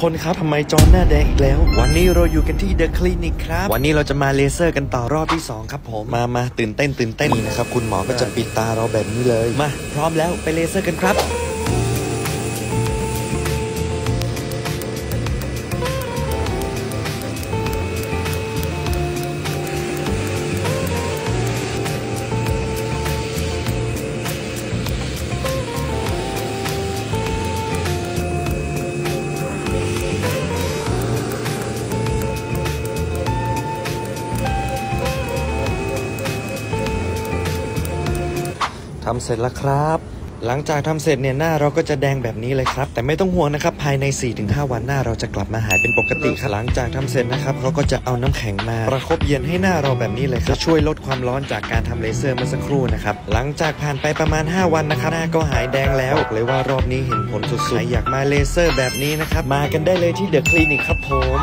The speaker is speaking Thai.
คนครับทำไมจอหน้าแดงอีกแล้ว วันนี้เราอยู่กันที่ THE KLINIQUE ครับ วันนี้เราจะมาเลเซอร์กันต่อรอบที่ 2 ครับผม มามาตื่นเต้นตื่นเต้นนี่นะครับ คุณหมอก็จะปิดตาเราแบบนี้เลย มา พร้อมแล้วไปเลเซอร์กันครับ ทำเสร็จแล้วครับ หลังจากทำเสร็จเนี่ยหน้าเราก็จะแดงแบบนี้เลยครับ แต่ไม่ต้องห่วงนะครับ ภายใน 4-5 วันหน้าเราจะกลับมาหายเป็นปกติครับหลังจากทำเสร็จนะครับเขาก็จะเอาน้ำแข็งมา ประคบเย็นให้หน้าเราแบบนี้เลยครับจะช่วยลดความร้อนจากการทำเลเซอร์เมื่อสักครู่นะครับหลังจากผ่านไปประมาณ 5 วันนะครับหน้าก็หายแดงแล้วบอกเลยว่ารอบนี้เห็นผลสุดๆใครอยากมาเลเซอร์แบบนี้นะครับมากันได้เลยที่เดอะคลินิกครับผม